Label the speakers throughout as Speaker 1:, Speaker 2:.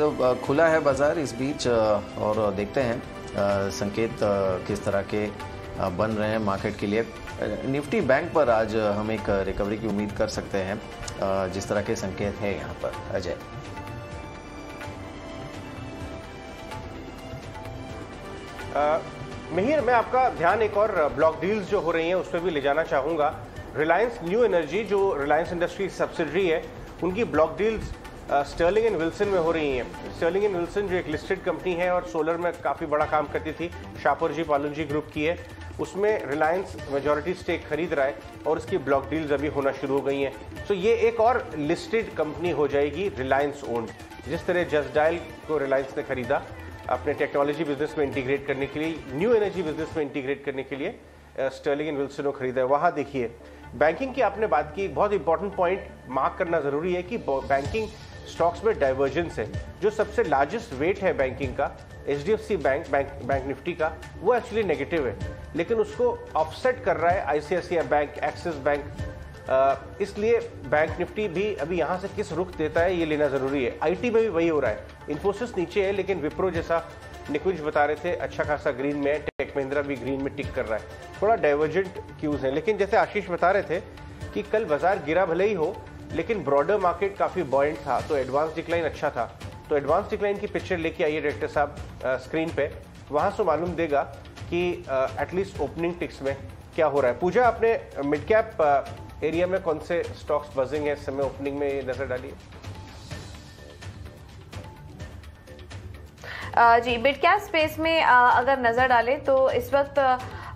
Speaker 1: तो खुला है बाज़ार इस बीच और देखते हैं संकेत किस तरह के बन रहे हैं मार्केट के लिए। निफ्टी बैंक पर आज हम एक रिकवरी की उम्मीद कर सकते हैं। जिस तरह के संकेत हैं यहाँ पर, अजय।
Speaker 2: मिहिर, मैं आपका ध्यान एक और ब्लॉक डील्स जो हो रही हैं, उस पर भी ले जाना चाहूँगा। रिलायंस न्यू एनर्जी, जो रिलायंस इंडस्ट्री सब्सिडरी है, उनकी block deals Sterling and Wilson में हो रही हैं। स्टर्लिंग एंड विल्सन जो एक लिस्टेड कंपनी है और सोलर में काफ़ी बड़ा काम करती थी शापुर जी पालन जी ग्रुप की है। उसमें रिलायंस मेजोरिटी स्टेक खरीद रहा है और उसकी ब्लॉक डील्स अभी होना शुरू हो गई हैं। सो ये एक और लिस्टेड कंपनी हो जाएगी रिलायंस ओन्ड जिस तरह जस्ट डायल को रिलायंस ने खरीदा, अपने टेक्नोलॉजी बिज़नेस में इंटीग्रेट करने के लिए न्यू एनर्जी बिज़नेस में इंटीग्रेट करने के लिए स्टर्लिंग एंड विल्सन को खरीदा है। वहाँ देखिए बैंकिंग की आपने बात की, बहुत इंपॉर्टेंट पॉइंट मार्क करना ज़रूरी है कि बैंकिंग स्टॉक्स में डाइवर्जेंस है। जो सबसे लार्जेस्ट वेट है बैंकिंग का H D F C bank bank Nifty का, वो एक्चुअली नेगेटिव है। लेकिन उसको ऑफसेट कर रहा है आईसीआईसीआई बैंक एक्सिस बैंक इसलिए बैंक निफ्टी भी अभी यहाँ से किस रुख देता है, ये लेना ज़रूरी है। आईटी में भी वही हो रहा है। इन्फोसिस नीचे है, लेकिन विप्रो जैसा निकुंज बता रहे थे अच्छा खासा ग्रीन में है टेक महिंद्रा भी ग्रीन में टिक कर रहा है। थोड़ा डाइवर्जेंट क्यूज है। लेकिन जैसे आशीष बता रहे थे कि कल बाज़ार गिरा भले ही हो लेकिन ब्रॉडर मार्केट काफ़ी बॉइंट था तो एडवांस डिक्लाइन अच्छा था। तो एडवांस डिक्लाइन की पिक्चर लेके आइए डायरेक्टर साहब स्क्रीन पे। वहाँ से मालूम देगा कि एटलीस्ट ओपनिंग टिक्स में क्या हो रहा है। पूजा, आपने मिड कैप एरिया में कौन से स्टॉक्स बजिंग है? इस समय ओपनिंग में नज़र डालिए।
Speaker 3: जी मिड कैप स्पेस में अगर नज़र डालें तो इस वक्त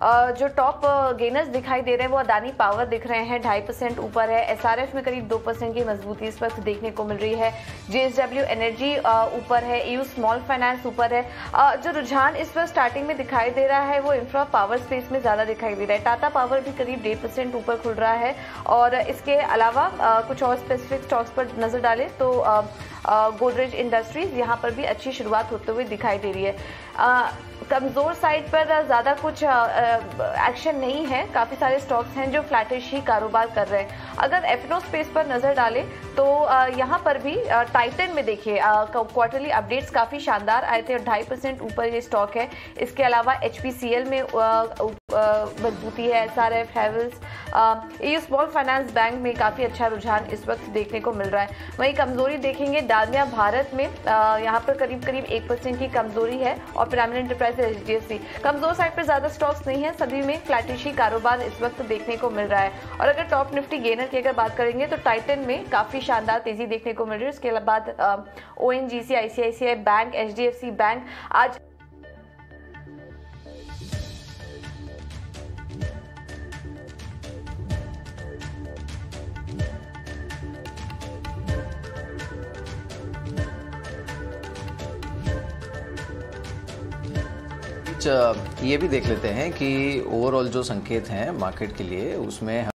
Speaker 3: जो टॉप गेनर्स दिखाई दे रहे हैं, वो अदानी पावर दिख रहे हैं, ढाई परसेंट ऊपर है। एसआरएफ में करीब दो परसेंट की मजबूती इस वक्त देखने को मिल रही है। जेएसडब्ल्यू एनर्जी ऊपर है। यू स्मॉल फाइनेंस ऊपर है। जो रुझान इस वक्त स्टार्टिंग में दिखाई दे रहा है, वो इंफ्रा पावर स्पेस में ज़्यादा दिखाई दे रहा है। टाटा पावर भी करीब डेढ़ परसेंट ऊपर खुल रहा है। और इसके अलावा कुछ और स्पेसिफिक स्टॉक्स पर नज़र डालें तो गोदरेज इंडस्ट्रीज़ यहाँ पर भी अच्छी शुरुआत होते हुए दिखाई दे रही है। कमज़ोर साइड पर ज़्यादा कुछ एक्शन नहीं है। काफ़ी सारे स्टॉक्स हैं जो फ्लैटिश ही कारोबार कर रहे हैं। अगर एफनो स्पेस पर नज़र डालें तो यहाँ पर भी टाइटन में देखिए क्वार्टरली अपडेट्स काफ़ी शानदार आए थे और ढाई परसेंट ऊपर ये स्टॉक है। इसके अलावा एचपीसीएल में मजबूती है S R F Havells small finance bank में काफ़ी अच्छा रुझान इस वक्त देखने को मिल रहा है। वहीं कमज़ोरी देखेंगे डालमिया भारत में। यहाँ पर करीब करीब एक परसेंट की कमज़ोरी है और Piramal enterprise H D C कमज़ोर साइड पर ज़्यादा स्टॉक्स नहीं है, सभी में फ्लैटिशी कारोबार इस वक्त देखने को मिल रहा है। और अगर टॉप निफ्टी गेनर की अगर बात करेंगे तो टाइटन में काफ़ी शानदार तेज़ी देखने को मिल रही है। उसके बाद O N G C ICICI bank H D F C bank आज
Speaker 1: ये भी देख लेते हैं कि ओवरऑल जो संकेत हैं मार्केट के लिए उसमें